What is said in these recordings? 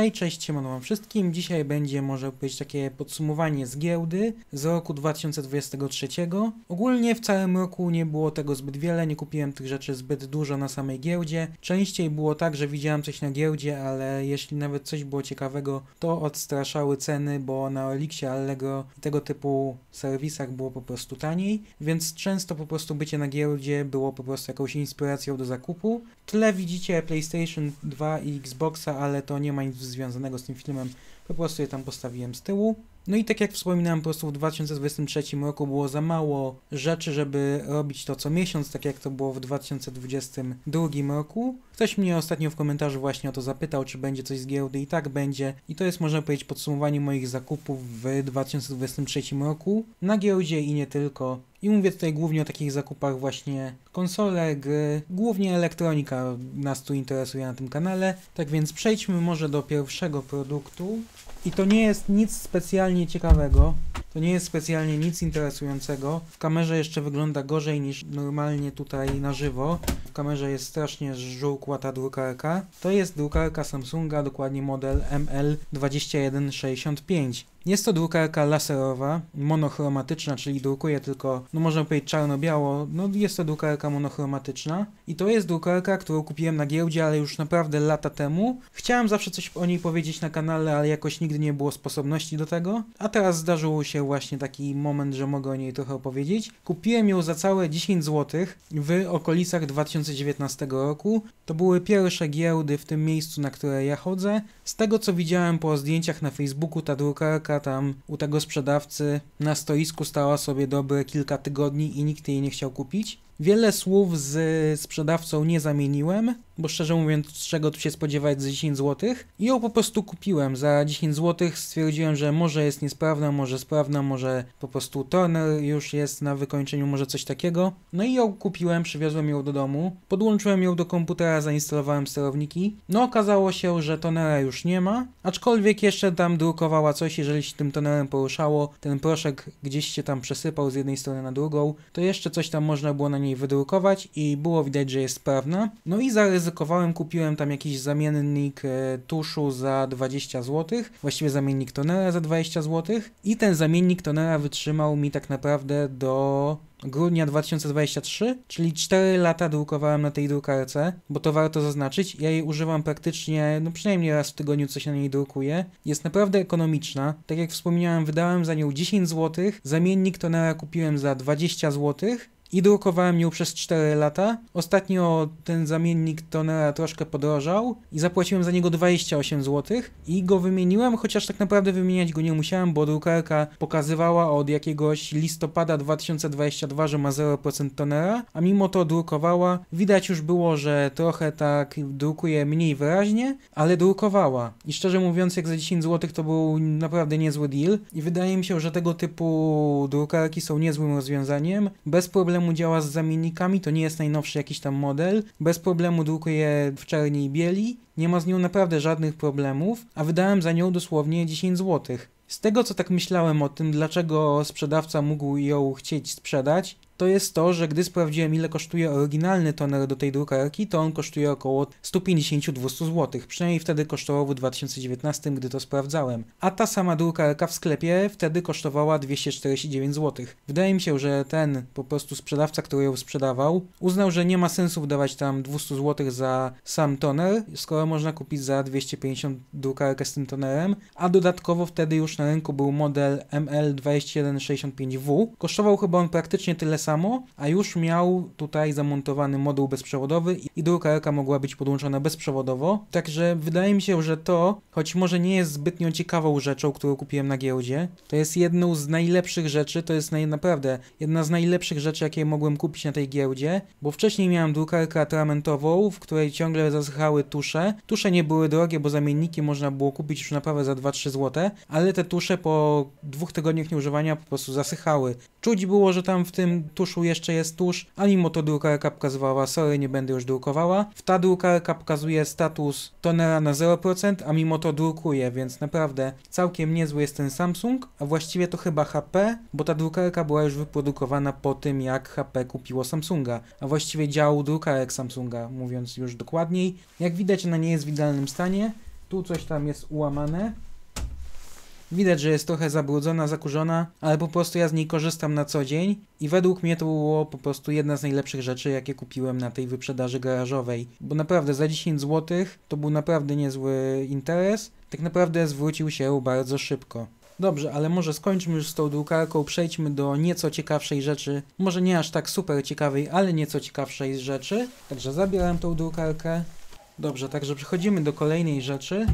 Hej, cześć, siemano wam wszystkim. Dzisiaj będzie, może być takie podsumowanie z giełdy z roku 2023. Ogólnie w całym roku nie było tego zbyt wiele, nie kupiłem tych rzeczy zbyt dużo na samej giełdzie. Częściej było tak, że widziałem coś na giełdzie, ale jeśli nawet coś było ciekawego, to odstraszały ceny, bo na Elixie, Allegro i tego typu serwisach było po prostu taniej, więc często po prostu bycie na giełdzie było po prostu jakąś inspiracją do zakupu. W tle widzicie PlayStation 2 i Xboxa, ale to nie ma nic związanego z tym filmem, po prostu je tam postawiłem z tyłu. No i tak jak wspominałem, po prostu w 2023 roku było za mało rzeczy, żeby robić to co miesiąc, tak jak to było w 2022 roku. Ktoś mnie ostatnio w komentarzu właśnie o to zapytał, czy będzie coś z giełdy i tak będzie. I to jest, można powiedzieć, podsumowanie moich zakupów w 2023 roku na giełdzie i nie tylko. I mówię tutaj głównie o takich zakupach właśnie konsole, gry, głównie elektronika nas tu interesuje na tym kanale. Tak więc przejdźmy może do pierwszego produktu. I to nie jest nic specjalnie ciekawego, to nie jest specjalnie nic interesującego. W kamerze jeszcze wygląda gorzej niż normalnie tutaj na żywo. W kamerze jest strasznie żółkła ta drukarka. To jest drukarka Samsunga, dokładnie model ML2165. Jest to drukarka laserowa, monochromatyczna, czyli drukuje tylko, no można powiedzieć czarno-biało, no jest to drukarka monochromatyczna i to jest drukarka, którą kupiłem na giełdzie, ale już naprawdę lata temu. Chciałem zawsze coś o niej powiedzieć na kanale, ale jakoś nigdy nie było sposobności do tego, a teraz zdarzył się właśnie taki moment, że mogę o niej trochę opowiedzieć. Kupiłem ją za całe 10 zł w okolicach 2019 roku. To były pierwsze giełdy w tym miejscu, na które ja chodzę. Z tego co widziałem po zdjęciach na Facebooku, ta drukarka tam u tego sprzedawcy na stoisku stała sobie dobre kilka tygodni i nikt jej nie chciał kupić. Wiele słów z sprzedawcą nie zamieniłem, bo szczerze mówiąc, czego tu się spodziewać za 10 zł. I ją po prostu kupiłem. Za 10 zł stwierdziłem, że może jest niesprawna, może sprawna, może po prostu toner już jest na wykończeniu, może coś takiego. No i ją kupiłem, przywiozłem ją do domu, podłączyłem ją do komputera, zainstalowałem sterowniki. No okazało się, że tonera już nie ma, aczkolwiek jeszcze tam drukowała coś, jeżeli się tym tonerem poruszało, ten proszek gdzieś się tam przesypał z jednej strony na drugą, to jeszcze coś tam można było na niej wydrukować i było widać, że jest sprawna. No i zaryzykowałem, kupiłem tam jakiś zamiennik e, tuszu za 20 zł, właściwie zamiennik tonera za 20 zł i ten zamiennik tonera wytrzymał mi tak naprawdę do grudnia 2023, czyli 4 lata drukowałem na tej drukarce, bo to warto zaznaczyć. Ja jej używam praktycznie, no przynajmniej raz w tygodniu coś na niej drukuję. Jest naprawdę ekonomiczna. Tak jak wspomniałem, wydałem za nią 10 zł, zamiennik tonera kupiłem za 20 zł i drukowałem ją przez 4 lata. Ostatnio ten zamiennik tonera troszkę podrożał i zapłaciłem za niego 28 zł i go wymieniłem, chociaż tak naprawdę wymieniać go nie musiałem, bo drukarka pokazywała od jakiegoś listopada 2022, że ma 0% tonera, a mimo to drukowała. Widać już było, że trochę tak drukuje mniej wyraźnie, ale drukowała. I szczerze mówiąc, jak za 10 zł to był naprawdę niezły deal i wydaje mi się, że tego typu drukarki są niezłym rozwiązaniem. Bez problemu problemu działa z zamiennikami, to nie jest najnowszy jakiś tam model. Bez problemu drukuje w czerni i bieli. Nie ma z nią naprawdę żadnych problemów, a wydałem za nią dosłownie 10 zł. Z tego co tak myślałem o tym, dlaczego sprzedawca mógł ją chcieć sprzedać, to jest to, że gdy sprawdziłem ile kosztuje oryginalny toner do tej drukarki, to on kosztuje około 150-200 zł. Przynajmniej wtedy kosztował w 2019, gdy to sprawdzałem. A ta sama drukarka w sklepie wtedy kosztowała 249 zł. Wydaje mi się, że ten po prostu sprzedawca, który ją sprzedawał, uznał, że nie ma sensu wdawać tam 200 zł za sam toner, skoro można kupić za 250 drukarkę z tym tonerem, a dodatkowo wtedy już na rynku był model ML2165W. Kosztował chyba on praktycznie tyle samo samo, a już miał tutaj zamontowany moduł bezprzewodowy i drukarka mogła być podłączona bezprzewodowo. Także wydaje mi się, że to, choć może nie jest zbytnio ciekawą rzeczą, którą kupiłem na giełdzie, to jest jedną z najlepszych rzeczy, to jest naprawdę jedna z najlepszych rzeczy, jakie mogłem kupić na tej giełdzie, bo wcześniej miałem drukarkę atramentową, w której ciągle zasychały tusze. Tusze nie były drogie, bo zamienniki można było kupić już naprawdę za 2-3 zł, ale te tusze po dwóch tygodniach nieużywania po prostu zasychały. Czuć było, że tam w tym tuszu jeszcze jest tusz, a mimo to drukarka pokazywała, sorry, nie będę już drukowała. W ta drukarka pokazuje status tonera na 0%, a mimo to drukuje, więc naprawdę całkiem niezły jest ten Samsung, a właściwie to chyba HP, bo ta drukarka była już wyprodukowana po tym, jak HP kupiło Samsunga, a właściwie dział drukarek Samsunga, mówiąc już dokładniej. Jak widać, ona nie jest w idealnym stanie, Tu coś tam jest ułamane. Widać, że jest trochę zabrudzona, zakurzona, ale po prostu ja z niej korzystam na co dzień i według mnie to było po prostu jedna z najlepszych rzeczy, jakie kupiłem na tej wyprzedaży garażowej. Bo naprawdę za 10 zł to był naprawdę niezły interes. Tak naprawdę zwrócił się bardzo szybko. Dobrze, ale może skończmy już z tą drukarką, przejdźmy do nieco ciekawszej rzeczy. Może nie aż tak super ciekawej, ale nieco ciekawszej rzeczy. Także zabieram tą drukarkę. Dobrze, także przechodzimy do kolejnej rzeczy.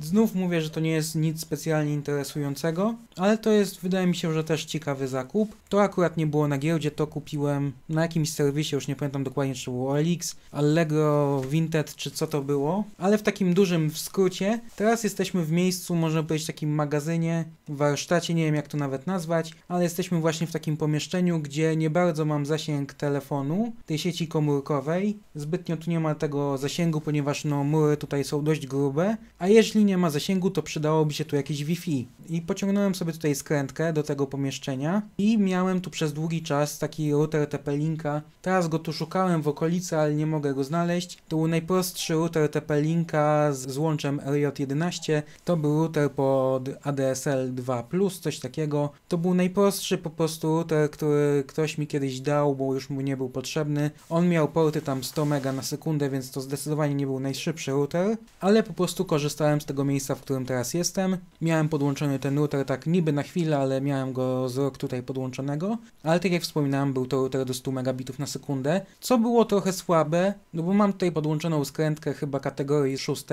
Znów mówię, że to nie jest nic specjalnie interesującego, ale to jest, wydaje mi się, że też ciekawy zakup. To akurat nie było na giełdzie, to kupiłem na jakimś serwisie, już nie pamiętam dokładnie, czy było OLX, Allegro, Vinted, czy co to było, ale w takim dużym skrócie. Teraz jesteśmy w miejscu, można powiedzieć, takim magazynie, warsztacie, nie wiem jak to nawet nazwać, ale jesteśmy właśnie w takim pomieszczeniu, gdzie nie bardzo mam zasięg telefonu, tej sieci komórkowej. Zbytnio tu nie ma tego zasięgu, ponieważ no mury tutaj są dość grube, a jeśli nie ma zasięgu, to przydałoby się tu jakieś Wi-Fi. I pociągnąłem sobie tutaj skrętkę do tego pomieszczenia i miałem tu przez długi czas taki router TP-Linka. Teraz go tu szukałem w okolicy, ale nie mogę go znaleźć. To był najprostszy router TP-Linka z, z łączem RJ11. To był router pod ADSL 2+, coś takiego. To był najprostszy po prostu router, który ktoś mi kiedyś dał, bo już mu nie był potrzebny. On miał porty tam 100 mega na sekundę, więc to zdecydowanie nie był najszybszy router, ale po prostu korzystałem z tego miejsca, w którym teraz jestem. Miałem podłączony ten router tak niby na chwilę, ale miałem go z rok tutaj podłączonego. Ale tak jak wspominałem, był to router do 100 megabitów na sekundę, co było trochę słabe, no bo mam tutaj podłączoną skrętkę chyba kategorii 6.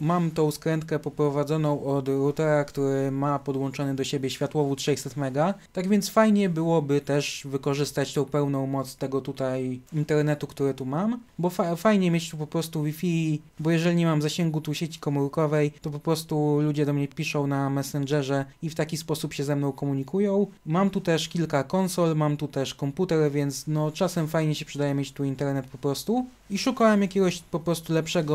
Mam tą skrętkę poprowadzoną od routera, który ma podłączony do siebie światłowód 600 mega. Tak więc fajnie byłoby też wykorzystać tą pełną moc tego tutaj internetu, który tu mam, bo fa fajnie mieć tu po prostu Wi-Fi, bo jeżeli nie mam zasięgu tu sieci komórkowej, to po prostu ludzie do mnie piszą na Messengerze i w taki sposób się ze mną komunikują. Mam tu też kilka konsol, mam tu też komputer, więc no czasem fajnie się przydaje mieć tu internet po prostu. I szukałem jakiegoś po prostu lepszego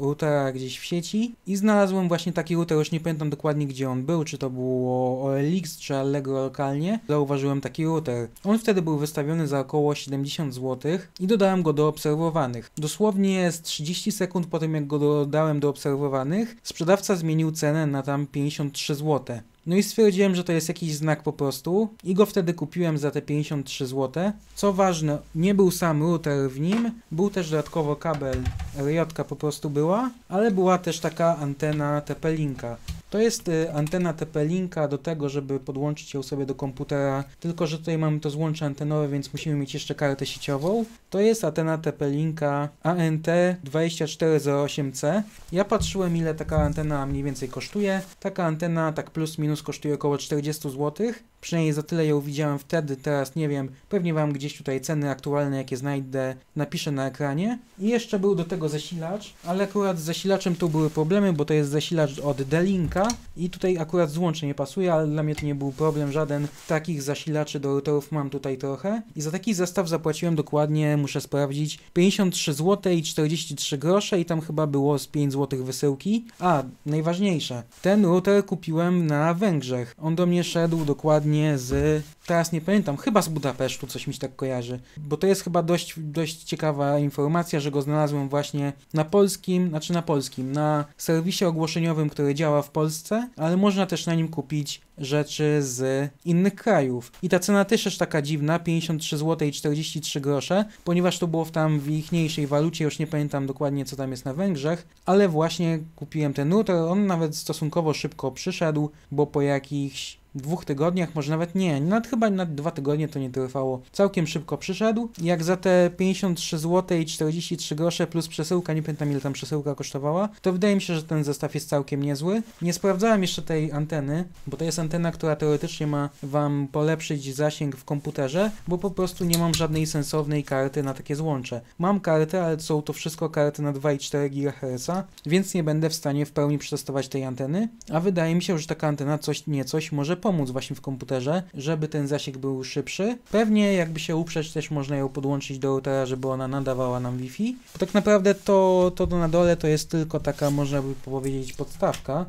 routera gdzieś w sieci i znalazłem właśnie taki router, już nie pamiętam dokładnie gdzie on był, czy to było OLX, czy Allegro lokalnie. Zauważyłem taki router. On wtedy był wystawiony za około 70 zł i dodałem go do obserwowanych. Dosłownie z 30 sekund po tym jak go dodałem do obserwowanych, sprzedawca zmienił cenę na tam 53 zł. No i stwierdziłem, że to jest jakiś znak po prostu i go wtedy kupiłem za te 53 zł. Co ważne, nie był sam router w nim, był też dodatkowo kabel RJ po prostu była, ale była też taka antena TP-Linka. To jest y, antena TP-Linka do tego, żeby podłączyć ją sobie do komputera, tylko że tutaj mamy to złącze antenowe, więc musimy mieć jeszcze kartę sieciową. To jest antena TP-Linka ANT2408C. Ja patrzyłem ile taka antena mniej więcej kosztuje. Taka antena tak plus minus kosztuje około 40 zł. Przynajmniej za tyle ją widziałem wtedy, teraz nie wiem. Pewnie wam gdzieś tutaj ceny aktualne, jakie znajdę, napiszę na ekranie. I jeszcze był do tego zasilacz, ale akurat z zasilaczem tu były problemy, bo to jest zasilacz od D-Linka i tutaj akurat złącze nie pasuje, ale dla mnie to nie był problem żaden. Takich zasilaczy do routerów mam tutaj trochę. I za taki zestaw zapłaciłem dokładnie, muszę sprawdzić, 53 zł i 43 grosze i tam chyba było z 5 zł wysyłki. A, najważniejsze, ten router kupiłem na Węgrzech. On do mnie szedł dokładnie z, teraz nie pamiętam, chyba z Budapesztu, coś mi się tak kojarzy, bo to jest chyba dość, dość ciekawa informacja, że go znalazłem właśnie na polskim, znaczy na polskim, na serwisie ogłoszeniowym, który działa w Polsce, ale można też na nim kupić rzeczy z innych krajów. I ta cena też jest taka dziwna, 53 zł i 43 grosze, ponieważ to było w tam w ichniejszej walucie, już nie pamiętam dokładnie co tam jest na Węgrzech, ale właśnie kupiłem ten router, on nawet stosunkowo szybko przyszedł, bo po jakichś dwóch tygodniach, może nawet nie, nawet chyba na dwa tygodnie to nie trwało. Całkiem szybko przyszedł. Jak za te 53 zł i 43 grosze plus przesyłka, nie pamiętam ile tam przesyłka kosztowała, to wydaje mi się, że ten zestaw jest całkiem niezły. Nie sprawdzałem jeszcze tej anteny, bo to jest antena, która teoretycznie ma wam polepszyć zasięg w komputerze, bo po prostu nie mam żadnej sensownej karty na takie złącze. Mam kartę, ale są to wszystko karty na 2,4 GHz, więc nie będę w stanie w pełni przetestować tej anteny, a wydaje mi się, że taka antena coś nie coś może pomóc właśnie w komputerze, żeby ten zasięg był szybszy. Pewnie jakby się uprzeć też można ją podłączyć do routera, żeby ona nadawała nam Wi-Fi. Bo tak naprawdę to, to na dole to jest tylko taka, można by powiedzieć, podstawka,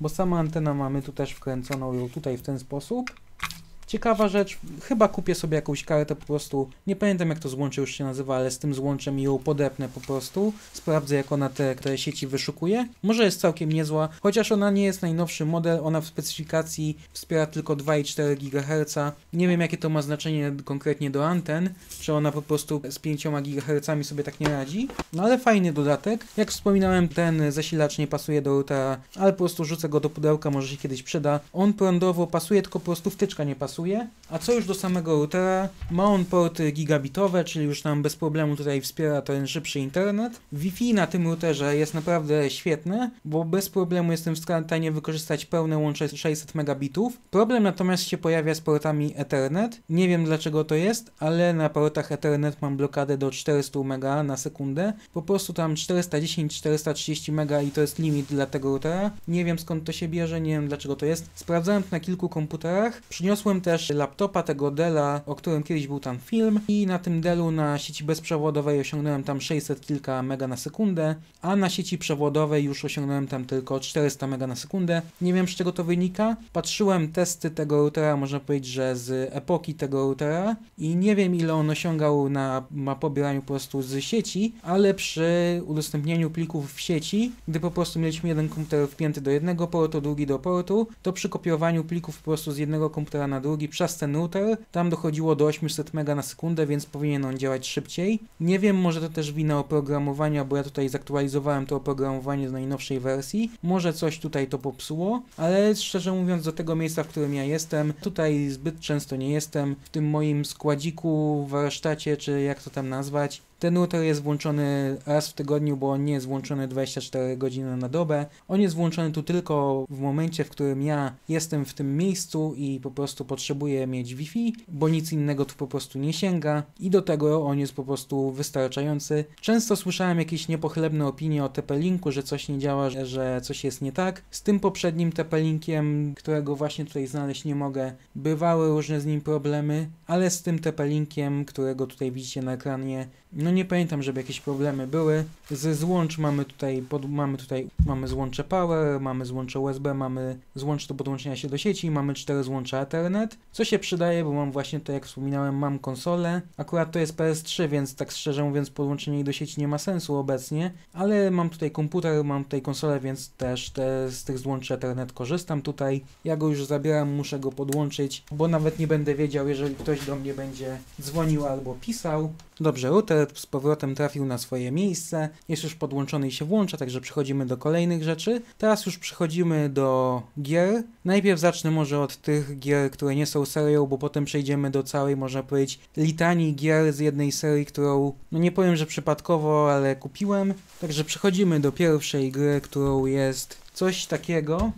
bo sama antena mamy tu też wkręconą ją tutaj w ten sposób. Ciekawa rzecz, chyba kupię sobie jakąś kartę po prostu, nie pamiętam jak to złącze już się nazywa, ale z tym złączem ją podepnę po prostu, sprawdzę jak ona te, te sieci wyszukuje. Może jest całkiem niezła, chociaż ona nie jest najnowszy model, ona w specyfikacji wspiera tylko 2,4 GHz. Nie wiem jakie to ma znaczenie konkretnie do anten, czy ona po prostu z 5 GHz sobie tak nie radzi, no ale fajny dodatek. Jak wspominałem, ten zasilacz nie pasuje do routera, ale po prostu rzucę go do pudełka, może się kiedyś przyda. On prądowo pasuje, tylko po prostu wtyczka nie pasuje. A co już do samego routera, ma on porty gigabitowe, czyli już nam bez problemu tutaj wspiera ten szybszy internet. Wi-Fi na tym routerze jest naprawdę świetne, bo bez problemu jestem w stanie wykorzystać pełne łącze 600 megabitów. Problem natomiast się pojawia z portami Ethernet. Nie wiem dlaczego to jest, ale na portach Ethernet mam blokadę do 400 mega na sekundę. Po prostu tam 410-430 mega i to jest limit dla tego routera. Nie wiem skąd to się bierze, nie wiem dlaczego to jest. Sprawdzałem to na kilku komputerach. Przyniosłem też laptopa tego Della, o którym kiedyś był tam film i na tym Dellu na sieci bezprzewodowej osiągnąłem tam 600 kilka mega na sekundę, a na sieci przewodowej już osiągnąłem tam tylko 400 mega na sekundę. Nie wiem z czego to wynika. Patrzyłem testy tego routera, można powiedzieć, że z epoki tego routera i nie wiem ile on osiągał na, na pobieraniu po prostu z sieci, ale przy udostępnieniu plików w sieci, gdy po prostu mieliśmy jeden komputer wpięty do jednego portu, drugi do portu, to przy kopiowaniu plików po prostu z jednego komputera na drugi przez ten router, tam dochodziło do 800 mega na sekundę, więc powinien on działać szybciej. Nie wiem, może to też wina oprogramowania, bo ja tutaj zaktualizowałem to oprogramowanie do najnowszej wersji. Może coś tutaj to popsuło, ale szczerze mówiąc do tego miejsca, w którym ja jestem, tutaj zbyt często nie jestem. W tym moim składziku, warsztacie, czy jak to tam nazwać, ten router jest włączony raz w tygodniu, bo on nie jest włączony 24 godziny na dobę. On jest włączony tu tylko w momencie, w którym ja jestem w tym miejscu i po prostu potrzebuję mieć Wi-Fi, bo nic innego tu po prostu nie sięga i do tego on jest po prostu wystarczający. Często słyszałem jakieś niepochlebne opinie o TP-Linku, że coś nie działa, że coś jest nie tak. Z tym poprzednim TP-Linkiem, którego właśnie tutaj znaleźć nie mogę, bywały różne z nim problemy, ale z tym TP-Linkiem, którego tutaj widzicie na ekranie, no nie pamiętam, żeby jakieś problemy były. Ze złącz mamy tutaj, pod, mamy tutaj, mamy złącze Power, mamy złącze USB, mamy złącze do podłączenia się do sieci, mamy cztery złącza Ethernet, co się przydaje, bo mam właśnie to, jak wspominałem, mam konsolę. Akurat to jest PS3, więc tak szczerze mówiąc podłączenie jej do sieci nie ma sensu obecnie, ale mam tutaj komputer, mam tutaj konsolę, więc też te, z tych złączy Ethernet korzystam tutaj. Ja go już zabieram, muszę go podłączyć, bo nawet nie będę wiedział, jeżeli ktoś do mnie będzie dzwonił albo pisał. Dobrze, router z powrotem trafił na swoje miejsce, jest już podłączony i się włącza, także przechodzimy do kolejnych rzeczy. Teraz już przechodzimy do gier. Najpierw zacznę może od tych gier, które nie są serią, bo potem przejdziemy do całej, można powiedzieć, litanii gier z jednej serii, którą, no nie powiem, że przypadkowo, ale kupiłem. Także przechodzimy do pierwszej gry, którą jest coś takiego.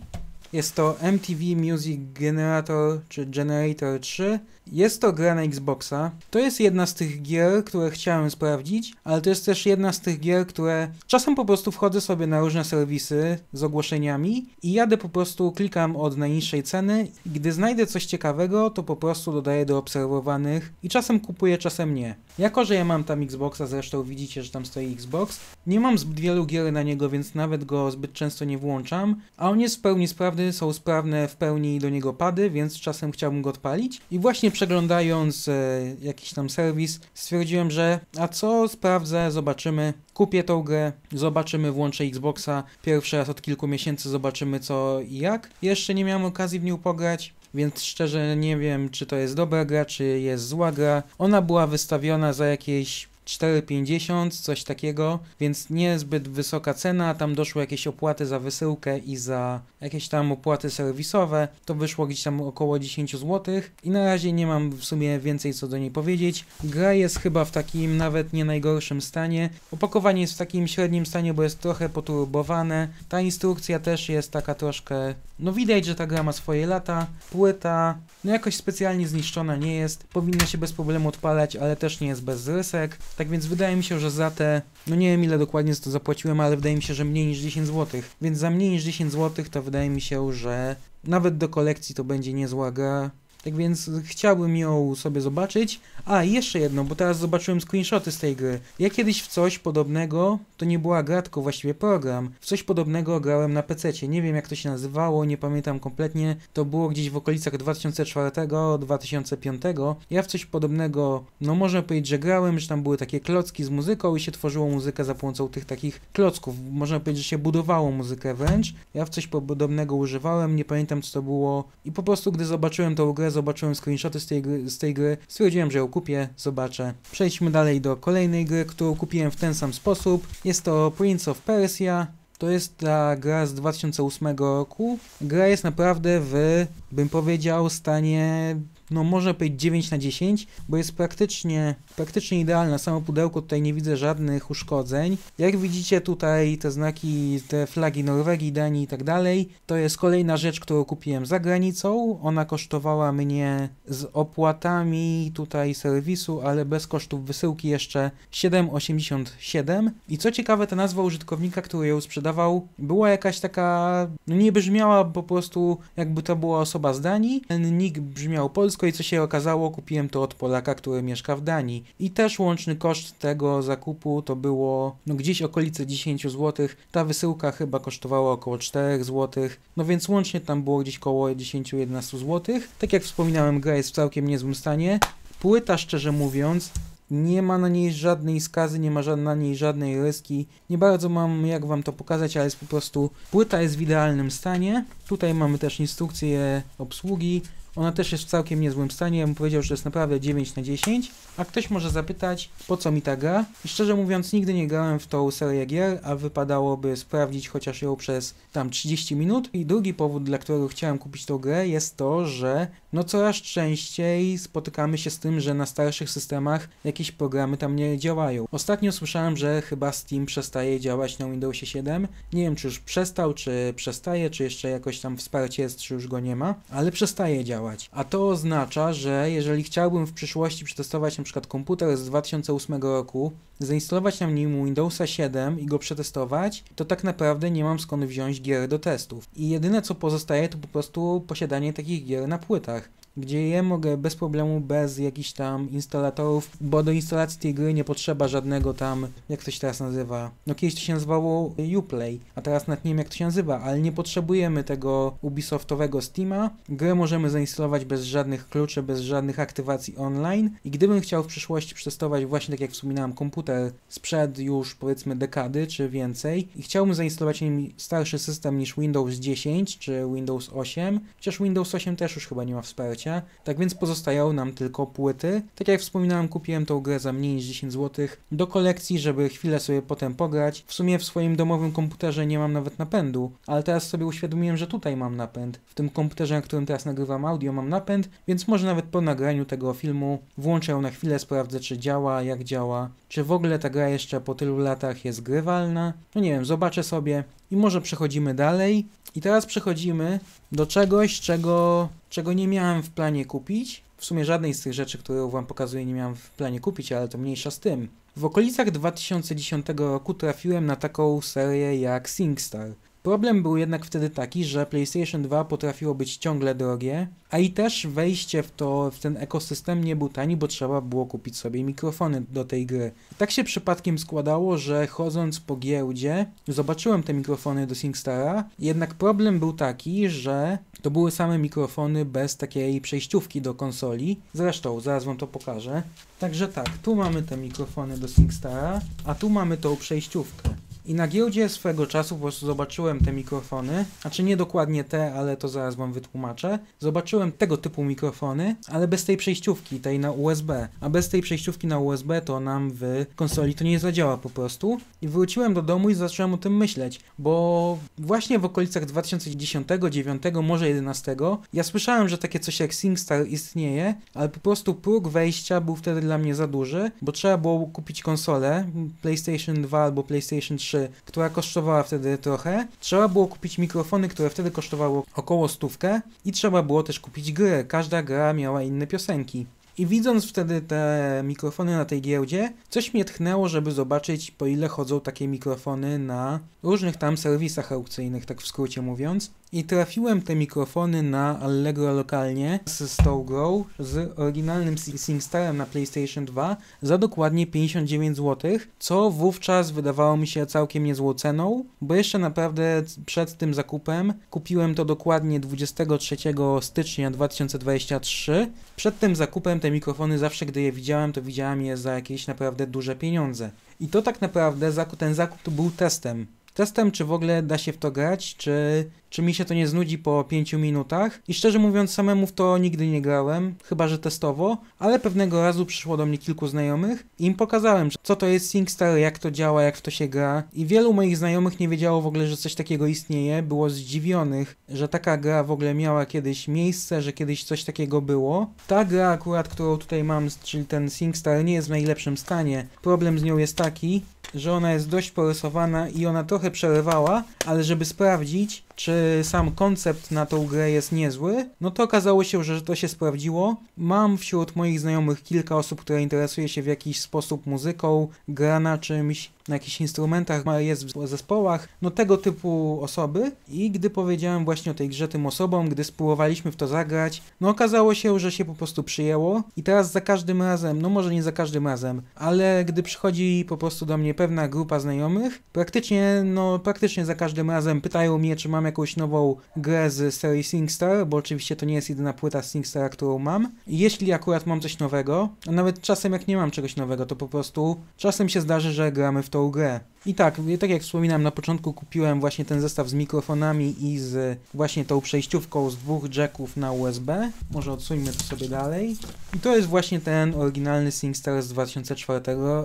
Jest to MTV Music Generator czy Generator 3. Jest to gra na Xboxa. To jest jedna z tych gier, które chciałem sprawdzić, ale to jest też jedna z tych gier, które czasem po prostu wchodzę sobie na różne serwisy z ogłoszeniami i jadę po prostu, klikam od najniższej ceny gdy znajdę coś ciekawego, to po prostu dodaję do obserwowanych i czasem kupuję, czasem nie. Jako, że ja mam tam Xboxa, zresztą widzicie, że tam stoi Xbox, nie mam zbyt wielu gier na niego, więc nawet go zbyt często nie włączam, a on jest w pełni sprawny, są sprawne w pełni do niego pady, więc czasem chciałbym go odpalić i właśnie przeglądając e, jakiś tam serwis, stwierdziłem, że a co sprawdzę, zobaczymy. Kupię tą grę, zobaczymy, włączę Xboxa. Pierwszy raz od kilku miesięcy zobaczymy co i jak. Jeszcze nie miałem okazji w nią pograć. Więc szczerze nie wiem, czy to jest dobra gra, czy jest zła gra. Ona była wystawiona za jakieś 4,50, coś takiego, więc niezbyt wysoka cena, tam doszły jakieś opłaty za wysyłkę i za jakieś tam opłaty serwisowe, to wyszło gdzieś tam około 10 zł i na razie nie mam w sumie więcej co do niej powiedzieć. Gra jest chyba w takim nawet nie najgorszym stanie, opakowanie jest w takim średnim stanie, bo jest trochę poturbowane, ta instrukcja też jest taka troszkę, no widać, że ta gra ma swoje lata, płyta, no jakoś specjalnie zniszczona nie jest, powinna się bez problemu odpalać, ale też nie jest bez rysek, tak więc wydaje mi się, że za te, no nie wiem ile dokładnie za to zapłaciłem, ale wydaje mi się, że mniej niż 10 zł. Więc za mniej niż 10 zł to wydaje mi się, że nawet do kolekcji to będzie niezła gra. Tak więc chciałbym ją sobie zobaczyć. A, jeszcze jedno, bo teraz zobaczyłem screenshoty z tej gry. Ja kiedyś w coś podobnego, to nie była gra, tylko właściwie program. W coś podobnego grałem na PC. Nie wiem jak to się nazywało, nie pamiętam kompletnie. To było gdzieś w okolicach 2004-2005. Ja w coś podobnego, no można powiedzieć, że grałem, że tam były takie klocki z muzyką i się tworzyło muzykę za pomocą tych takich klocków. Można powiedzieć, że się budowało muzykę wręcz. Ja w coś podobnego używałem, nie pamiętam co to było. I po prostu gdy zobaczyłem tą grę, zobaczyłem screenshoty z tej gry, z tej gry stwierdziłem, że ją kupię, zobaczę. Przejdźmy dalej do kolejnej gry, którą kupiłem w ten sam sposób. Jest to Prince of Persia. To jest ta gra z 2008 roku. Gra jest naprawdę w, bym powiedział, stanie no można powiedzieć 9 na 10, bo jest praktycznie, praktycznie idealna. Samo pudełko tutaj nie widzę żadnych uszkodzeń. Jak widzicie tutaj te znaki, te flagi Norwegii, Danii i tak dalej, to jest kolejna rzecz, którą kupiłem za granicą. Ona kosztowała mnie z opłatami tutaj serwisu, ale bez kosztów wysyłki jeszcze 7,87. I co ciekawe, ta nazwa użytkownika, który ją sprzedawał, była jakaś taka, no nie brzmiała po prostu jakby to była osoba z Danii. Ten nick brzmiał polsko, polsko i co się okazało, kupiłem to od Polaka, który mieszka w Danii. I też łączny koszt tego zakupu to było no gdzieś okolice 10 zł. Ta wysyłka chyba kosztowała około 4 zł. No więc łącznie tam było gdzieś około 10-11 zł. Tak jak wspominałem, gra jest w całkiem niezłym stanie. Płyta, szczerze mówiąc, nie ma na niej żadnej skazy, nie ma na niej żadnej ryski. Nie bardzo mam jak wam to pokazać, ale jest po prostu płyta jest w idealnym stanie. Tutaj mamy też instrukcję obsługi. Ona też jest w całkiem niezłym stanie. Ja bym powiedział, że jest naprawdę 9 na 10. A ktoś może zapytać, po co mi ta gra? I szczerze mówiąc, nigdy nie grałem w tą serię gier, a wypadałoby sprawdzić chociaż ją przez tam 30 minut. I drugi powód, dla którego chciałem kupić tą grę, jest to, że no coraz częściej spotykamy się z tym, że na starszych systemach jakieś programy tam nie działają. Ostatnio słyszałem, że chyba Steam przestaje działać na Windowsie 7. Nie wiem, czy już przestał, czy przestaje, czy jeszcze jakoś tam wsparcie jest, czy już go nie ma, ale przestaje działać. A to oznacza, że jeżeli chciałbym w przyszłości przetestować np. komputer z 2008 roku, zainstalować na nim Windowsa 7 i go przetestować, to tak naprawdę nie mam skąd wziąć gier do testów. I jedyne co pozostaje to po prostu posiadanie takich gier na płytach gdzie je mogę bez problemu, bez jakichś tam instalatorów, bo do instalacji tej gry nie potrzeba żadnego tam, jak to się teraz nazywa, no kiedyś to się nazywało Uplay, a teraz nawet nie wiem jak to się nazywa, ale nie potrzebujemy tego Ubisoftowego Steama, grę możemy zainstalować bez żadnych kluczy, bez żadnych aktywacji online. I gdybym chciał w przyszłości przetestować właśnie tak jak wspominałem komputer sprzed już powiedzmy dekady czy więcej i chciałbym zainstalować nim starszy system niż Windows 10 czy Windows 8, chociaż Windows 8 też już chyba nie ma wsparcia tak więc pozostają nam tylko płyty. Tak jak wspominałem, kupiłem tą grę za mniej niż 10 zł do kolekcji, żeby chwilę sobie potem pograć. W sumie w swoim domowym komputerze nie mam nawet napędu, ale teraz sobie uświadomiłem, że tutaj mam napęd. W tym komputerze, na którym teraz nagrywam audio, mam napęd, więc może nawet po nagraniu tego filmu włączę ją na chwilę, sprawdzę czy działa, jak działa, czy w ogóle ta gra jeszcze po tylu latach jest grywalna. No nie wiem, zobaczę sobie i może przechodzimy dalej. I teraz przechodzimy do czegoś, czego, czego nie miałem w planie kupić. W sumie żadnej z tych rzeczy, które Wam pokazuję, nie miałem w planie kupić, ale to mniejsza z tym. W okolicach 2010 roku trafiłem na taką serię jak SingStar. Problem był jednak wtedy taki, że PlayStation 2 potrafiło być ciągle drogie, a i też wejście w, to, w ten ekosystem nie był tani, bo trzeba było kupić sobie mikrofony do tej gry. Tak się przypadkiem składało, że chodząc po giełdzie zobaczyłem te mikrofony do SingStara, jednak problem był taki, że to były same mikrofony bez takiej przejściówki do konsoli. Zresztą, zaraz wam to pokażę. Także tak, tu mamy te mikrofony do SingStara, a tu mamy tą przejściówkę. I na giełdzie swego czasu po prostu zobaczyłem te mikrofony, znaczy nie dokładnie te, ale to zaraz wam wytłumaczę. Zobaczyłem tego typu mikrofony, ale bez tej przejściówki, tej na USB. A bez tej przejściówki na USB to nam w konsoli to nie zadziała po prostu. I wróciłem do domu i zacząłem o tym myśleć, bo właśnie w okolicach 2010, 9, może 11 ja słyszałem, że takie coś jak SingStar istnieje, ale po prostu próg wejścia był wtedy dla mnie za duży, bo trzeba było kupić konsolę PlayStation 2 albo PlayStation 3 3, która kosztowała wtedy trochę. Trzeba było kupić mikrofony, które wtedy kosztowało około stówkę i trzeba było też kupić grę. Każda gra miała inne piosenki. I widząc wtedy te mikrofony na tej giełdzie, coś mnie tchnęło, żeby zobaczyć, po ile chodzą takie mikrofony na różnych tam serwisach aukcyjnych, tak w skrócie mówiąc. I trafiłem te mikrofony na Allegro lokalnie z, grą, z oryginalnym SingStarem na PlayStation 2 za dokładnie 59 zł, co wówczas wydawało mi się całkiem niezłą ceną, bo jeszcze naprawdę przed tym zakupem kupiłem to dokładnie 23 stycznia 2023. Przed tym zakupem te mikrofony zawsze gdy je widziałem, to widziałem je za jakieś naprawdę duże pieniądze. I to tak naprawdę ten zakup to był testem testem, czy w ogóle da się w to grać, czy, czy mi się to nie znudzi po 5 minutach. I szczerze mówiąc, samemu w to nigdy nie grałem, chyba że testowo, ale pewnego razu przyszło do mnie kilku znajomych i im pokazałem, co to jest SingStar, jak to działa, jak w to się gra. I wielu moich znajomych nie wiedziało w ogóle, że coś takiego istnieje, było zdziwionych, że taka gra w ogóle miała kiedyś miejsce, że kiedyś coś takiego było. Ta gra akurat, którą tutaj mam, czyli ten SingStar, nie jest w najlepszym stanie. Problem z nią jest taki, że ona jest dość porysowana i ona trochę przerywała, ale żeby sprawdzić, czy sam koncept na tą grę jest niezły, no to okazało się, że to się sprawdziło. Mam wśród moich znajomych kilka osób, które interesuje się w jakiś sposób muzyką, gra na czymś, na jakichś instrumentach, jest w zespołach, no tego typu osoby. I gdy powiedziałem właśnie o tej grze tym osobom, gdy spróbowaliśmy w to zagrać, no okazało się, że się po prostu przyjęło. I teraz za każdym razem, no może nie za każdym razem, ale gdy przychodzi po prostu do mnie pewna grupa znajomych, praktycznie, no praktycznie za każdym razem pytają mnie, czy mam jakąś nową grę z serii SingStar, bo oczywiście to nie jest jedyna płyta SingStara, którą mam. Jeśli akurat mam coś nowego, a nawet czasem jak nie mam czegoś nowego, to po prostu czasem się zdarzy, że gramy w tą grę. I tak, tak jak wspominałem na początku, kupiłem właśnie ten zestaw z mikrofonami i z właśnie tą przejściówką z dwóch jacków na USB. Może odsuńmy to sobie dalej. I to jest właśnie ten oryginalny SingStar z 2004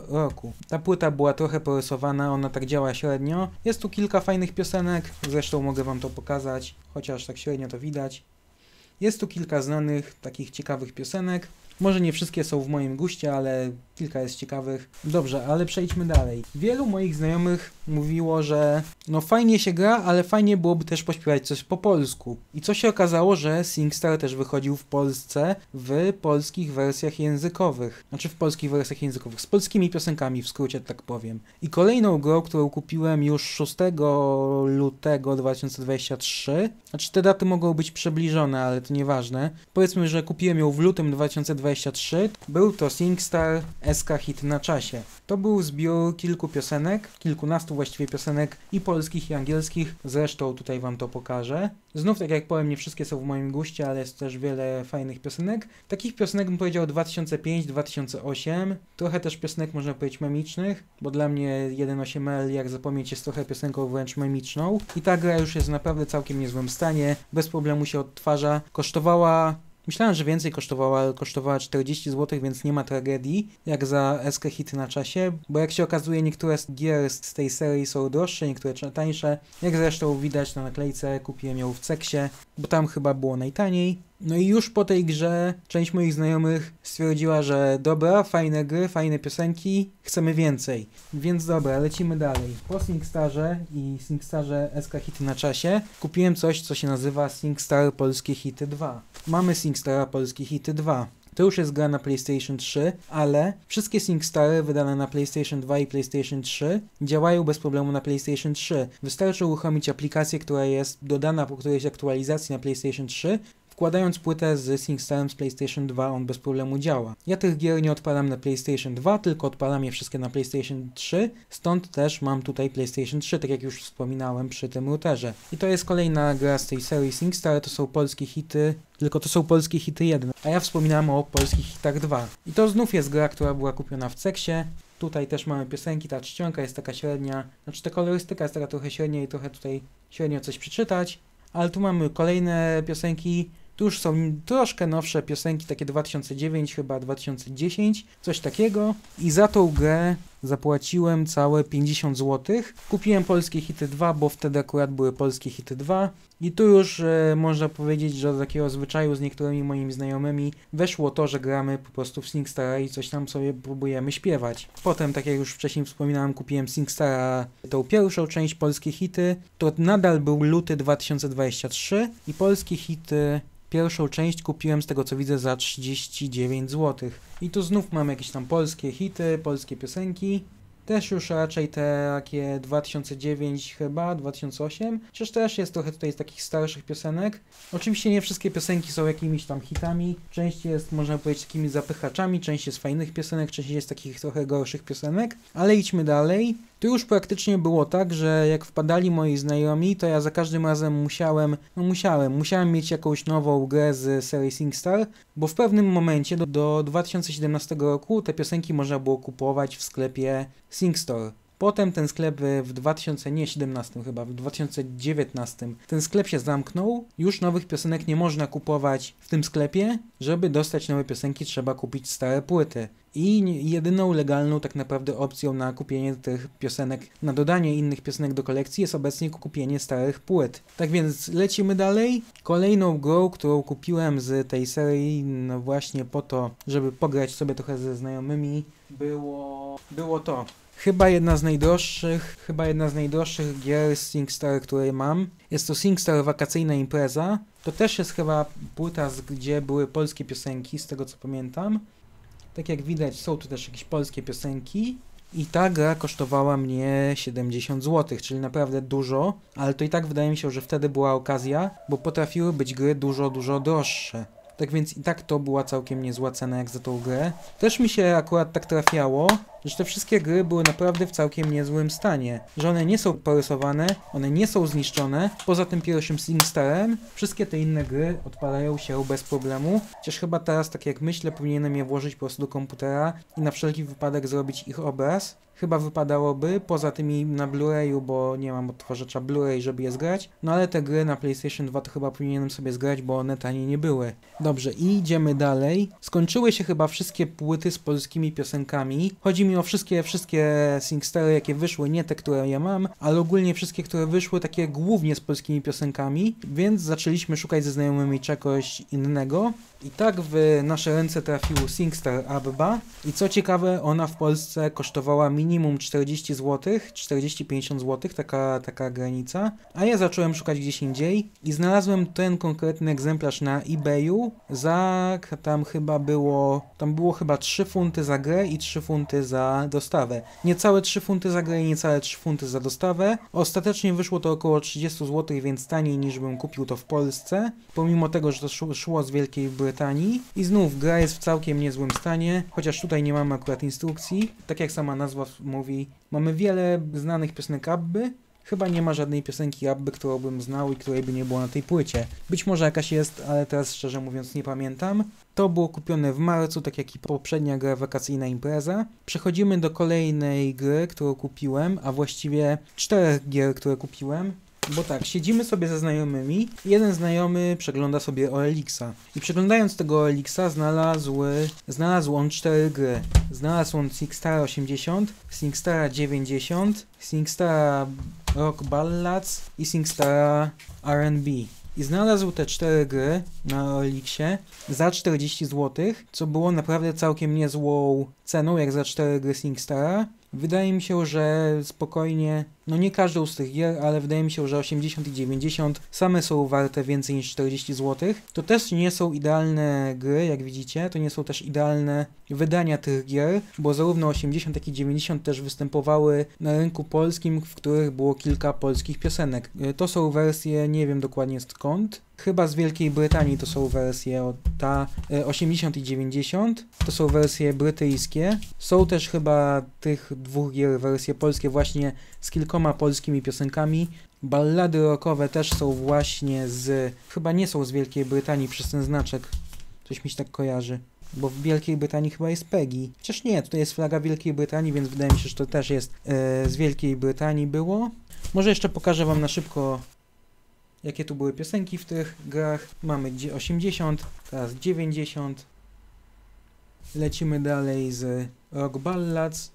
roku. Ta płyta była trochę porysowana, ona tak działa średnio. Jest tu kilka fajnych piosenek, zresztą mogę wam to pokazać, chociaż tak średnio to widać. Jest tu kilka znanych, takich ciekawych piosenek. Może nie wszystkie są w moim guście, ale kilka jest ciekawych. Dobrze, ale przejdźmy dalej. Wielu moich znajomych mówiło, że no fajnie się gra, ale fajnie byłoby też pośpiewać coś po polsku. I co się okazało, że SingStar też wychodził w Polsce w polskich wersjach językowych. Znaczy w polskich wersjach językowych, z polskimi piosenkami w skrócie tak powiem. I kolejną grą, którą kupiłem już 6 lutego 2023, znaczy te daty mogą być przybliżone, ale to nieważne. Powiedzmy, że kupiłem ją w lutym 2023. Był to SingStar SK Hit na czasie. To był zbiór kilku piosenek, kilkunastu właściwie piosenek i polskich i angielskich, zresztą tutaj wam to pokażę. Znów, tak jak powiem, nie wszystkie są w moim guście, ale jest też wiele fajnych piosenek. Takich piosenek bym powiedział 2005-2008, trochę też piosenek można powiedzieć memicznych, bo dla mnie 1.8L, jak zapomnieć, jest trochę piosenką wręcz memiczną. I ta gra już jest naprawdę całkiem niezłym stanie, bez problemu się odtwarza. Kosztowała Myślałem, że więcej kosztowała, ale kosztowała 40 zł, więc nie ma tragedii, jak za SK hity na czasie, bo jak się okazuje, niektóre gier z tej serii są droższe, niektóre tańsze. Jak zresztą widać na naklejce, kupiłem ją w Ceksie, bo tam chyba było najtaniej. No i już po tej grze część moich znajomych stwierdziła, że dobra, fajne gry, fajne piosenki, chcemy więcej. Więc dobra, lecimy dalej. Po SingStarze i SingStarze SK Hity na czasie kupiłem coś, co się nazywa SingStar Polskie Hity 2. Mamy SingStara Polskie Hity 2. To już jest gra na PlayStation 3, ale wszystkie SingStary wydane na PlayStation 2 i PlayStation 3 działają bez problemu na PlayStation 3. Wystarczy uruchomić aplikację, która jest dodana po którejś aktualizacji na PlayStation 3 Wkładając płytę z SingStarem z PlayStation 2 on bez problemu działa. Ja tych gier nie odpalam na PlayStation 2, tylko odpalam je wszystkie na PlayStation 3, stąd też mam tutaj PlayStation 3, tak jak już wspominałem przy tym routerze. I to jest kolejna gra z tej serii SingStar, to są polskie hity, tylko to są polskie hity 1, a ja wspominałem o polskich hitach 2. I to znów jest gra, która była kupiona w Ceksie, Tutaj też mamy piosenki, ta czcionka jest taka średnia, znaczy ta kolorystyka jest taka trochę średnia i trochę tutaj średnio coś przeczytać, ale tu mamy kolejne piosenki, tu już są troszkę nowsze piosenki, takie 2009, chyba 2010, coś takiego. I za tą grę zapłaciłem całe 50 zł. Kupiłem polskie hity 2, bo wtedy akurat były polskie hity 2. I tu już e, można powiedzieć, że do takiego zwyczaju z niektórymi moimi znajomymi weszło to, że gramy po prostu w SingStara i coś tam sobie próbujemy śpiewać. Potem, tak jak już wcześniej wspominałem, kupiłem SingStara tą pierwszą część polskie hity. To nadal był luty 2023 i polskie hity Pierwszą część kupiłem z tego co widzę za 39 zł. I tu znów mam jakieś tam polskie hity, polskie piosenki. Też już raczej te takie 2009 chyba, 2008. Chociaż też jest trochę tutaj z takich starszych piosenek. Oczywiście nie wszystkie piosenki są jakimiś tam hitami. Część jest, można powiedzieć, takimi zapychaczami, część jest fajnych piosenek, część jest takich trochę gorszych piosenek. Ale idźmy dalej. Tu już praktycznie było tak, że jak wpadali moi znajomi, to ja za każdym razem musiałem, no musiałem, musiałem mieć jakąś nową grę z serii SingStar, bo w pewnym momencie do, do 2017 roku te piosenki można było kupować w sklepie SingStore. Potem ten sklep w 2017 chyba, w 2019 ten sklep się zamknął. Już nowych piosenek nie można kupować w tym sklepie. Żeby dostać nowe piosenki trzeba kupić stare płyty. I jedyną legalną tak naprawdę opcją na kupienie tych piosenek, na dodanie innych piosenek do kolekcji jest obecnie kupienie starych płyt. Tak więc lecimy dalej. Kolejną grą, którą kupiłem z tej serii, no właśnie po to, żeby pograć sobie trochę ze znajomymi, było, było to. Chyba jedna z najdroższych, chyba jedna z najdroższych gier SingStar, które mam. Jest to SingStar Wakacyjna Impreza. To też jest chyba płyta, gdzie były polskie piosenki, z tego co pamiętam. Tak jak widać, są tu też jakieś polskie piosenki. I ta gra kosztowała mnie 70 zł, czyli naprawdę dużo, ale to i tak wydaje mi się, że wtedy była okazja, bo potrafiły być gry dużo, dużo droższe. Tak więc i tak to była całkiem niezła cena jak za tą grę. Też mi się akurat tak trafiało, że te wszystkie gry były naprawdę w całkiem niezłym stanie. Że one nie są porysowane, one nie są zniszczone. Poza tym pierwszym SingStarem, wszystkie te inne gry odpalają się bez problemu. Chociaż chyba teraz, tak jak myślę, powinienem je włożyć po prostu do komputera i na wszelki wypadek zrobić ich obraz. Chyba wypadałoby, poza tymi na Blu-rayu, bo nie mam odtwarzacza Blu-ray, żeby je zgrać. No ale te gry na PlayStation 2 to chyba powinienem sobie zgrać, bo one tanie nie były. Dobrze, i idziemy dalej. Skończyły się chyba wszystkie płyty z polskimi piosenkami. Chodzi mi o wszystkie, wszystkie SingStary, jakie wyszły, nie te, które ja mam, ale ogólnie wszystkie, które wyszły, takie głównie z polskimi piosenkami, więc zaczęliśmy szukać ze znajomymi czegoś innego. I tak w nasze ręce trafił SingStar Abba i co ciekawe, ona w Polsce kosztowała minimum 40 zł, 40-50 zł, taka, taka granica, a ja zacząłem szukać gdzieś indziej i znalazłem ten konkretny egzemplarz na eBayu za, tam chyba było, tam było chyba 3 funty za grę i 3 funty za dostawę. Niecałe 3 funty za grę i niecałe 3 funty za dostawę. Ostatecznie wyszło to około 30 zł, więc taniej niż bym kupił to w Polsce, pomimo tego, że to szło z Wielkiej Brytanii Brytanii. I znów gra jest w całkiem niezłym stanie, chociaż tutaj nie mamy akurat instrukcji. Tak jak sama nazwa mówi, mamy wiele znanych piosenek Abby, Chyba nie ma żadnej piosenki Abby, którą bym znał i której by nie było na tej płycie. Być może jakaś jest, ale teraz szczerze mówiąc nie pamiętam. To było kupione w marcu, tak jak i poprzednia gra Wakacyjna Impreza. Przechodzimy do kolejnej gry, którą kupiłem, a właściwie czterech gier, które kupiłem. Bo tak, siedzimy sobie ze znajomymi jeden znajomy przegląda sobie OLX-a. I przeglądając tego OLX-a znalazł, znalazł on cztery gry. Znalazł on SingStar 80, SingStar 90, SingStar Rock Ballads i SingStar R&B. I znalazł te cztery gry na OLX-ie za 40 zł, co było naprawdę całkiem niezłą ceną, jak za cztery gry SingStara. Wydaje mi się, że spokojnie, no nie każdą z tych gier, ale wydaje mi się, że 80 i 90 same są warte więcej niż 40 zł. To też nie są idealne gry, jak widzicie, to nie są też idealne wydania tych gier, bo zarówno 80 jak i 90 też występowały na rynku polskim, w których było kilka polskich piosenek. To są wersje, nie wiem dokładnie skąd, Chyba z Wielkiej Brytanii to są wersje ta 80 e, i 90. To są wersje brytyjskie. Są też chyba tych dwóch gier wersje polskie właśnie z kilkoma polskimi piosenkami. Ballady rockowe też są właśnie z... chyba nie są z Wielkiej Brytanii przez ten znaczek. Coś mi się tak kojarzy. Bo w Wielkiej Brytanii chyba jest Peggy. Chociaż nie, tutaj jest flaga Wielkiej Brytanii, więc wydaje mi się, że to też jest e, z Wielkiej Brytanii było. Może jeszcze pokażę wam na szybko jakie tu były piosenki w tych grach. Mamy 80, teraz 90. Lecimy dalej z Rock Ballads.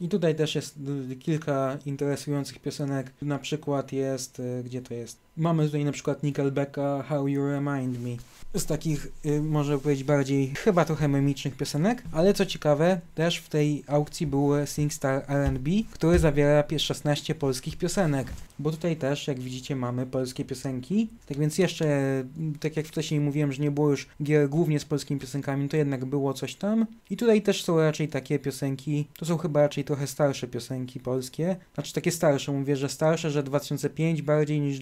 I tutaj też jest kilka interesujących piosenek. Na przykład jest, y, gdzie to jest? Mamy tutaj na przykład Nickelbacka How You Remind Me. Z takich, y, może powiedzieć, bardziej chyba trochę memicznych piosenek, ale co ciekawe, też w tej aukcji był SingStar R&B, który zawiera 16 polskich piosenek. Bo tutaj też, jak widzicie, mamy polskie piosenki. Tak więc jeszcze, tak jak wcześniej mówiłem, że nie było już gier głównie z polskimi piosenkami, to jednak było coś tam. I tutaj też są raczej takie piosenki, to są chyba raczej trochę starsze piosenki polskie. Znaczy takie starsze, mówię, że starsze, że 2005 bardziej niż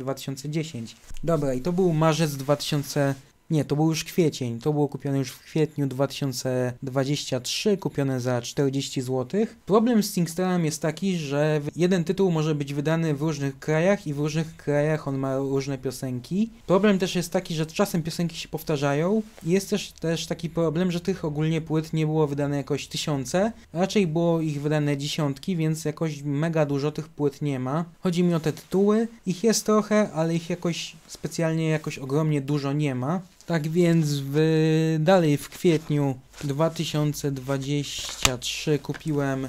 2010. Dobra, i to był marzec 2000 nie, to był już kwiecień. To było kupione już w kwietniu 2023, kupione za 40 zł. Problem z SingStarem jest taki, że jeden tytuł może być wydany w różnych krajach i w różnych krajach on ma różne piosenki. Problem też jest taki, że czasem piosenki się powtarzają. Jest też, też taki problem, że tych ogólnie płyt nie było wydane jakoś tysiące, raczej było ich wydane dziesiątki, więc jakoś mega dużo tych płyt nie ma. Chodzi mi o te tytuły, ich jest trochę, ale ich jakoś specjalnie jakoś ogromnie dużo nie ma. Tak więc w, dalej w kwietniu 2023 kupiłem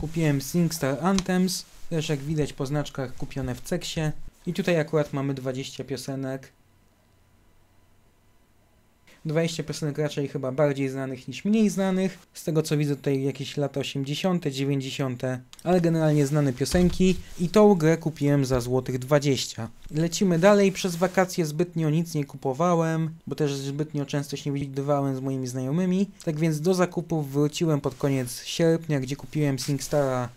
kupiłem SingStar Anthems, też jak widać po znaczkach kupione w Ceksie. I tutaj akurat mamy 20 piosenek 20 piosenek raczej chyba bardziej znanych niż mniej znanych. Z tego co widzę tutaj jakieś lata 80., 90., ale generalnie znane piosenki i tą grę kupiłem za złotych 20. Lecimy dalej. Przez wakacje zbytnio nic nie kupowałem, bo też zbytnio często się widywałem z moimi znajomymi. Tak więc do zakupów wróciłem pod koniec sierpnia, gdzie kupiłem SingStara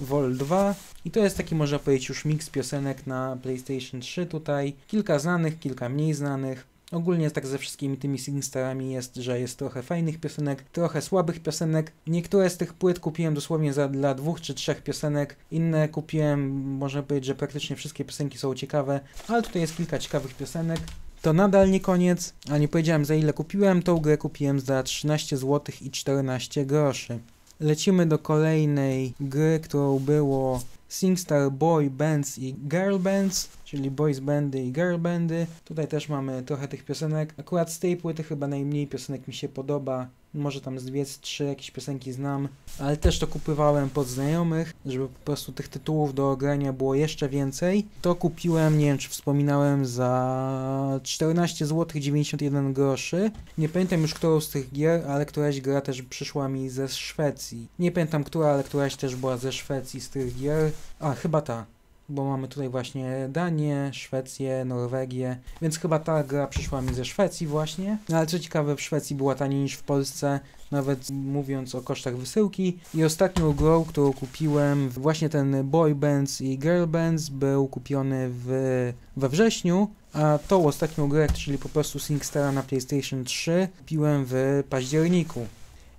Vol 2 i to jest taki można powiedzieć już miks piosenek na PlayStation 3 tutaj. Kilka znanych, kilka mniej znanych. Ogólnie tak ze wszystkimi tymi SingStarami jest, że jest trochę fajnych piosenek, trochę słabych piosenek. Niektóre z tych płyt kupiłem dosłownie za, dla dwóch czy trzech piosenek, inne kupiłem, można powiedzieć, że praktycznie wszystkie piosenki są ciekawe, ale tutaj jest kilka ciekawych piosenek. To nadal nie koniec, a nie powiedziałem za ile kupiłem, tą grę kupiłem za 13 zł i 14 groszy. Lecimy do kolejnej gry, którą było SingStar Boy Bands i Girl Bands czyli boys bandy i girl bandy. Tutaj też mamy trochę tych piosenek. Akurat z tej płyty chyba najmniej piosenek mi się podoba. Może tam z dwie, z trzy jakieś piosenki znam, ale też to kupywałem pod znajomych, żeby po prostu tych tytułów do grania było jeszcze więcej. To kupiłem, nie wiem czy wspominałem, za 14 zł 91 groszy. Nie pamiętam już którą z tych gier, ale któraś gra też przyszła mi ze Szwecji. Nie pamiętam która, ale któraś też była ze Szwecji z tych gier. A, chyba ta bo mamy tutaj właśnie Danię, Szwecję, Norwegię, więc chyba ta gra przyszła mi ze Szwecji właśnie, no ale co ciekawe w Szwecji była taniej niż w Polsce, nawet mówiąc o kosztach wysyłki i ostatnią grą, którą kupiłem, właśnie ten Boy Bands i Girl Bands był kupiony w, we wrześniu, a tą ostatnią grę, czyli po prostu SingStara na PlayStation 3 kupiłem w październiku.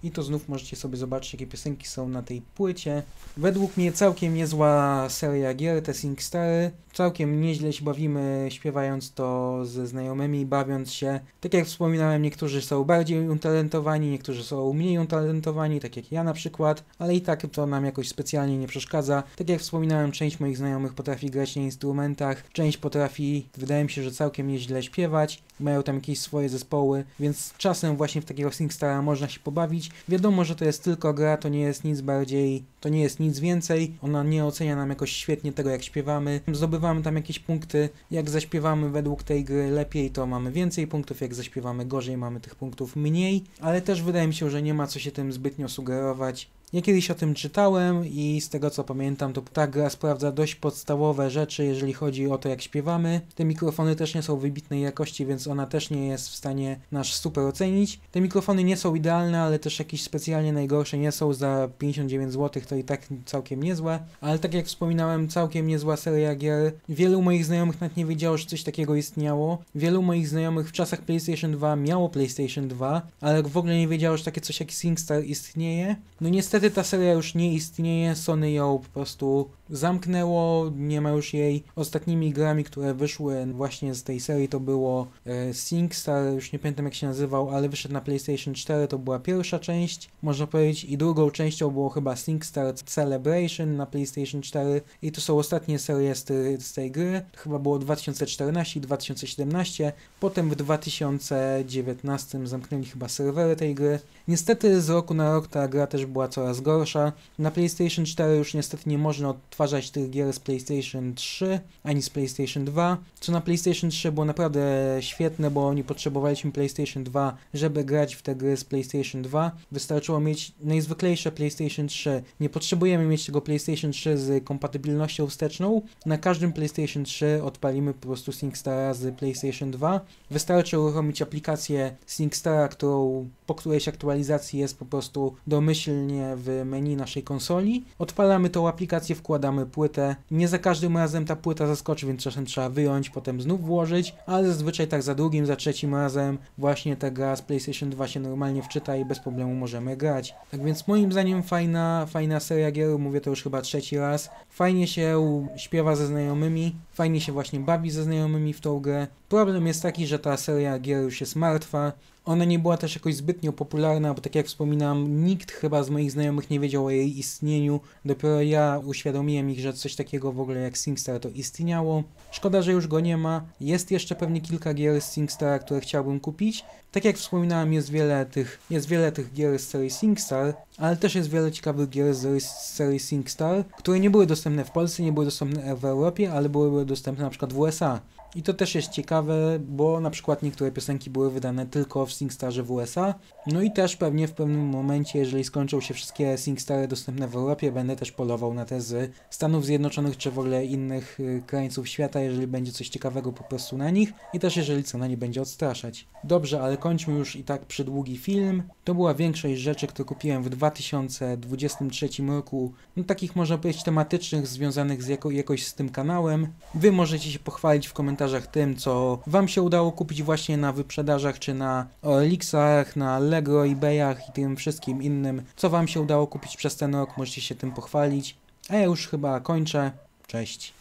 I to znów możecie sobie zobaczyć, jakie piosenki są na tej płycie. Według mnie całkiem niezła seria gier, te SingStary. Całkiem nieźle się bawimy śpiewając to ze znajomymi, bawiąc się. Tak jak wspominałem, niektórzy są bardziej utalentowani, niektórzy są mniej utalentowani, tak jak ja na przykład, ale i tak to nam jakoś specjalnie nie przeszkadza. Tak jak wspominałem, część moich znajomych potrafi grać na instrumentach, część potrafi, wydaje mi się, że całkiem nieźle śpiewać, mają tam jakieś swoje zespoły, więc czasem właśnie w takiego SingStara można się pobawić. Wiadomo, że to jest tylko gra, to nie jest nic bardziej, to nie jest nic więcej, ona nie ocenia nam jakoś świetnie tego, jak śpiewamy. Zdobywamy tam jakieś punkty, jak zaśpiewamy według tej gry lepiej, to mamy więcej punktów, jak zaśpiewamy gorzej, mamy tych punktów mniej, ale też wydaje mi się, że nie ma co się tym zbytnio sugerować. Ja kiedyś o tym czytałem i z tego co pamiętam, to ta gra sprawdza dość podstawowe rzeczy, jeżeli chodzi o to, jak śpiewamy. Te mikrofony też nie są wybitnej jakości, więc ona też nie jest w stanie nasz super ocenić. Te mikrofony nie są idealne, ale też jakieś specjalnie najgorsze nie są. Za 59 zł to i tak całkiem niezłe. Ale tak jak wspominałem, całkiem niezła seria gier. Wielu moich znajomych nawet nie wiedziało, że coś takiego istniało. Wielu moich znajomych w czasach PlayStation 2 miało PlayStation 2, ale w ogóle nie wiedziało, że takie coś jak SingStar istnieje. No niestety Ta seria już nie istnieje, Sony ją po prostu zamknęło, nie ma już jej. Ostatnimi grami, które wyszły właśnie z tej serii to było e, SingStar, już nie pamiętam jak się nazywał, ale wyszedł na PlayStation 4, to była pierwsza część, można powiedzieć, i drugą częścią było chyba SingStar Celebration na PlayStation 4 i to są ostatnie serie z, z tej gry, chyba było 2014 i 2017, potem w 2019 zamknęli chyba serwery tej gry. Niestety z roku na rok ta gra też była coraz coraz gorsza. Na PlayStation 4 już niestety nie można odtwarzać tych gier z PlayStation 3 ani z PlayStation 2, co na PlayStation 3 było naprawdę świetne, bo nie potrzebowaliśmy PlayStation 2, żeby grać w te gry z PlayStation 2. Wystarczyło mieć najzwyklejsze PlayStation 3. Nie potrzebujemy mieć tego PlayStation 3 z kompatybilnością wsteczną. Na każdym PlayStation 3 odpalimy po prostu SingStara z PlayStation 2. Wystarczy uruchomić aplikację SingStara, którą, po którejś aktualizacji jest po prostu domyślnie w menu naszej konsoli. Odpalamy tą aplikację, wkładamy płytę. Nie za każdym razem ta płyta zaskoczy, więc czasem trzeba wyjąć, potem znów włożyć, ale zazwyczaj tak za drugim, za trzecim razem właśnie ta gra z PlayStation 2 się normalnie wczyta i bez problemu możemy grać. Tak więc moim zdaniem fajna, fajna seria gier, mówię to już chyba trzeci raz. Fajnie się śpiewa ze znajomymi, fajnie się właśnie bawi ze znajomymi w tą grę. Problem jest taki, że ta seria gier już jest martwa. Ona nie była też jakoś zbytnio popularna, bo tak jak wspominam, nikt chyba z moich znajomych nie wiedział o jej istnieniu. Dopiero ja uświadomiłem ich, że coś takiego w ogóle jak SingStar to istniało. Szkoda, że już go nie ma. Jest jeszcze pewnie kilka gier z SingStar, które chciałbym kupić. Tak jak wspominałem, jest wiele tych, jest wiele tych gier z serii SingStar, ale też jest wiele ciekawych gier z serii SingStar, które nie były dostępne w Polsce, nie były dostępne w Europie, ale były dostępne na przykład w USA. I to też jest ciekawe, bo na przykład niektóre piosenki były wydane tylko w SingStarze w USA. No i też pewnie w pewnym momencie, jeżeli skończą się wszystkie SingStary dostępne w Europie, będę też polował na te z Stanów Zjednoczonych czy w ogóle innych y, krańców świata, jeżeli będzie coś ciekawego po prostu na nich i też jeżeli cena nie będzie odstraszać. Dobrze, ale kończmy już i tak przydługi film. To była większość rzeczy, które kupiłem w 2023 roku, no takich można powiedzieć tematycznych, związanych z jako, jakoś z tym kanałem. Wy możecie się pochwalić w komentarzach tym, co wam się udało kupić właśnie na wyprzedażach, czy na Elixach, na Allegro, eBayach i tym wszystkim innym, co wam się udało kupić przez ten rok, możecie się tym pochwalić. A ja już chyba kończę. Cześć.